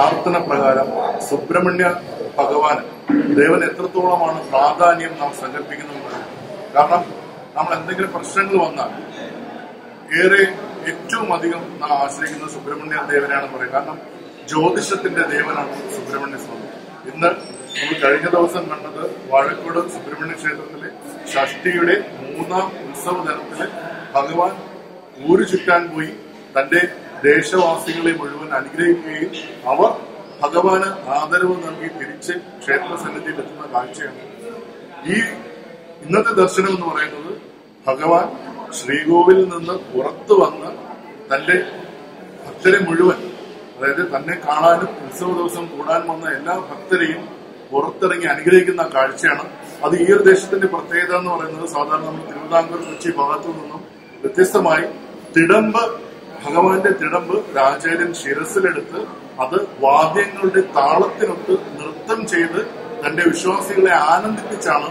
പ്രാർത്ഥന പ്രകാരം സുബ്രഹ്മണ്യ ഭഗവാൻ ദേവൻ എത്രത്തോളമാണ് പ്രാധാന്യം നാം സങ്കല്പിക്കുന്നത് കാരണം നമ്മൾ എന്തെങ്കിലും പ്രശ്നങ്ങൾ വന്നാൽ ഏറെ ഏറ്റവും അധികം നാം ആശ്രയിക്കുന്നത് സുബ്രഹ്മണ്യ ദേവനാണെന്ന് പറയും. കാരണം ജ്യോതിഷത്തിന്റെ ദേവനാണ് സുബ്രഹ്മണ്യ സ്വാമി. ഇന്ന് നമ്മൾ കഴിഞ്ഞ ദിവസം കണ്ടത് വാഴക്കോട് സുബ്രഹ്മണ്യ ക്ഷേത്രത്തിലെ ഷഷ്ടിയുടെ മൂന്നാം ഉത്സവ ദിനത്തിൽ ഭഗവാൻ ഊരു ചുറ്റാൻ പോയി തന്റെ ദേശവാസികളെ മുഴുവൻ അനുഗ്രഹിക്കുകയും അവർ ഭഗവാന് ആദരവ് നൽകി തിരിച്ച് ക്ഷേത്ര സന്നിധിയിൽ എത്തുന്ന കാഴ്ചയാണ്. ഈ ഇന്നത്തെ ദർശനം എന്ന് പറയുന്നത് ഭഗവാൻ ശ്രീകോവിലിൽ നിന്ന് പുറത്തു വന്ന് തന്റെ ഭക്തരെ മുഴുവൻ അതായത് തന്നെ കാണാനും ഉത്സവ ദിവസം കൂടാൻ വന്ന എല്ലാ ഭക്തരെയും പുറത്തിറങ്ങി അനുഗ്രഹിക്കുന്ന കാഴ്ചയാണ്. അത് ഈ ഒരു ദേശത്തിന്റെ പ്രത്യേകത എന്ന് പറയുന്നത് സാധാരണ നമ്മൾ തിരുവിതാംകൂർ കൊച്ചി ഭാഗത്തു നിന്നും വ്യത്യസ്തമായി തിടമ്പ് ഭഗവാന്റെ തിടമ്പ് രാജാര്യൻ ശിരസിലെടുത്ത് അത് വാദ്യങ്ങളുടെ താളത്തിനൊത്ത് നൃത്തം ചെയ്ത് തന്റെ വിശ്വാസികളെ ആനന്ദിപ്പിച്ചാണ്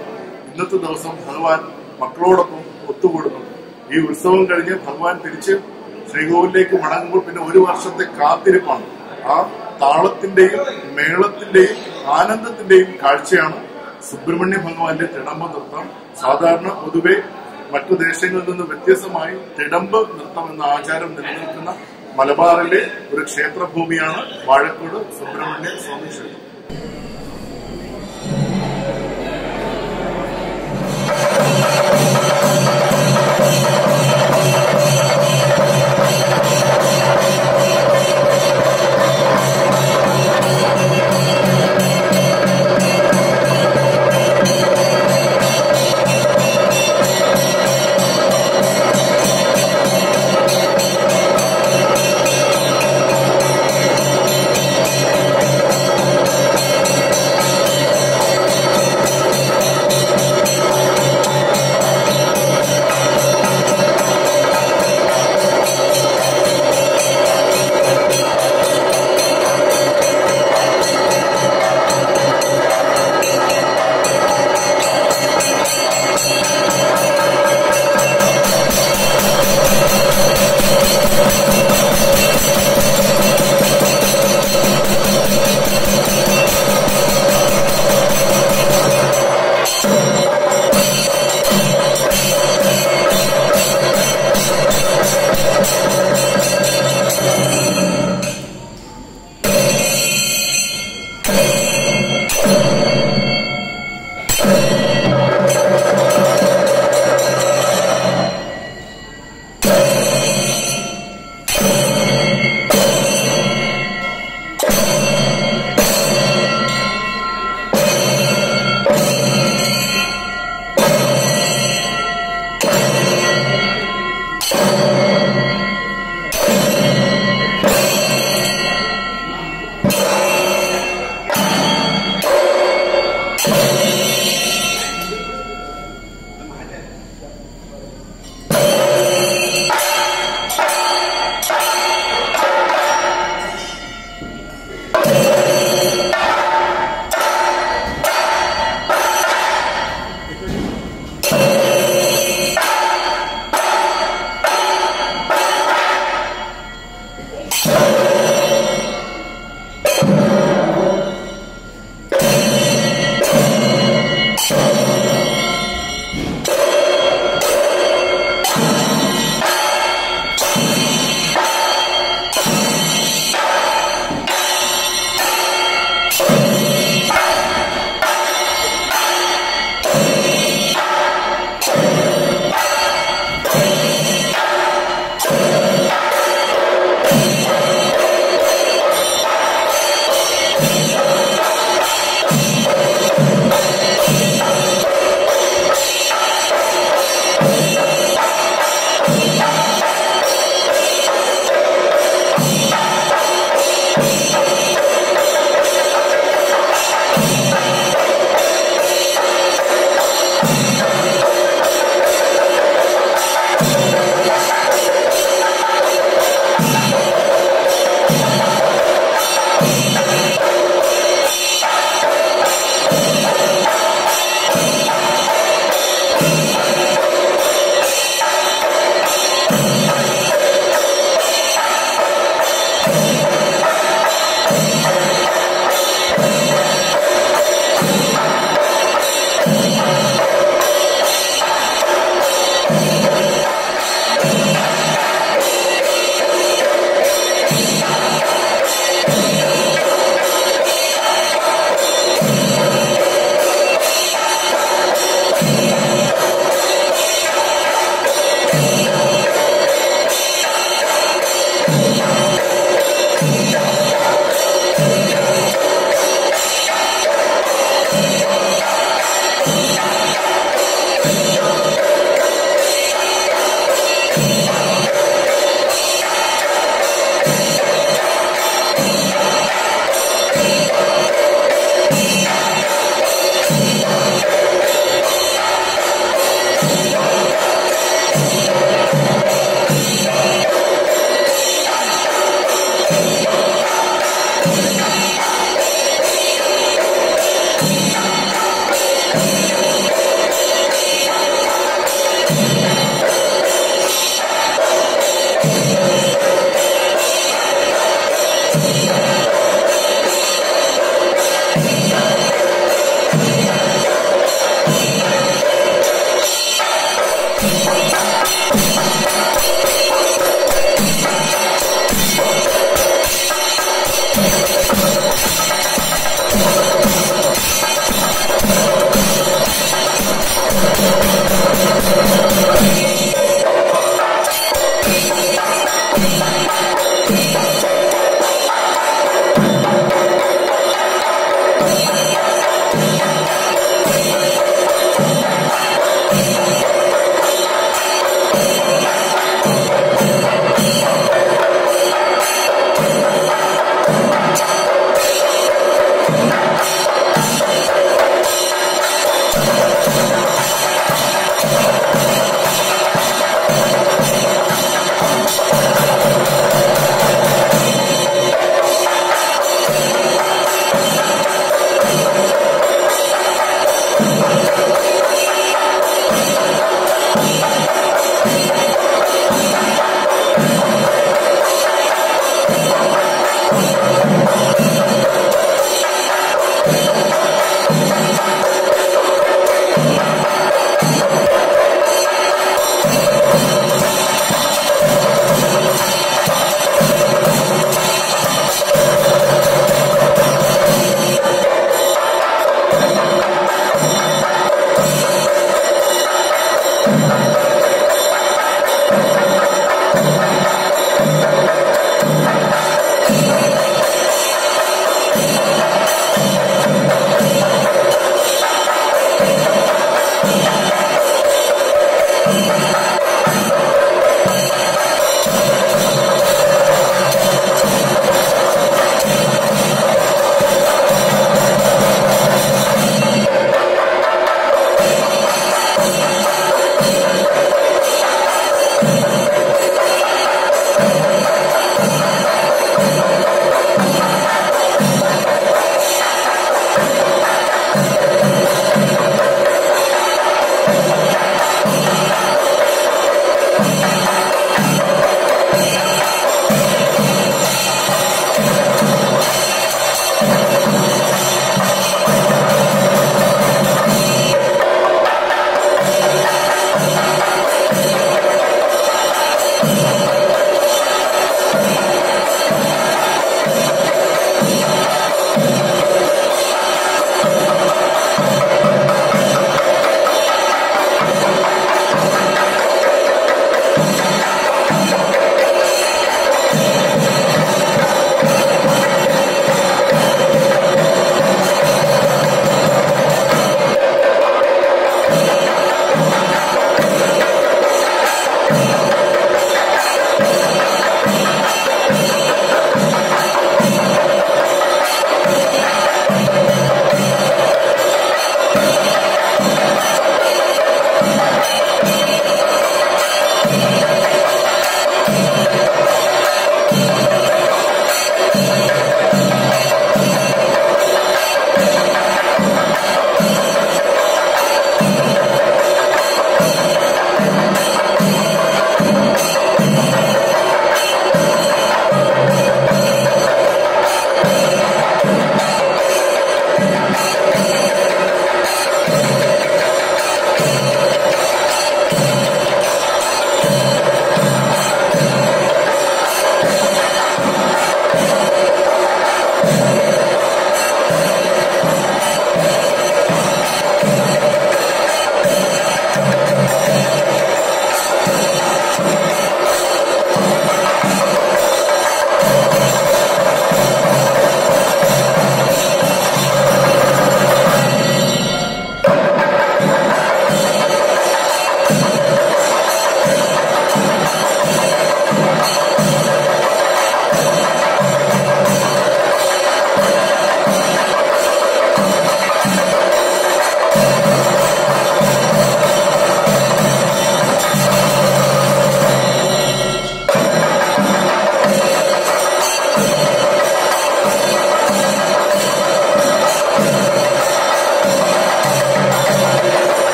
ഇന്നത്തെ ദിവസം ഭഗവാൻ മക്കളോടൊപ്പം ഒത്തുകൂടുന്നത്. ഈ ഉത്സവം കഴിഞ്ഞ് ഭഗവാൻ തിരിച്ച് ശ്രീകോവിലേക്ക് മടങ്ങുമ്പോൾ പിന്നെ ഒരു വർഷത്തെ കാത്തിരിപ്പാണ്. ആ താളത്തിന്റെയും മേളത്തിന്റെയും ആനന്ദത്തിന്റെയും കാഴ്ചയാണ് സുബ്രഹ്മണ്യ ഭഗവാന്റെ തിടമ്പ നൃത്തം. സാധാരണ പൊതുവെ മറ്റു ദേശങ്ങളിൽ നിന്ന് വ്യത്യസ്തമായി തിടമ്പ് നൃത്തം എന്ന ആചാരം നിലനിൽക്കുന്ന മലബാറിലെ ഒരു ക്ഷേത്രഭൂമിയാണ് വാഴക്കോട് സുബ്രഹ്മണ്യ സ്വാമി ക്ഷേത്രം.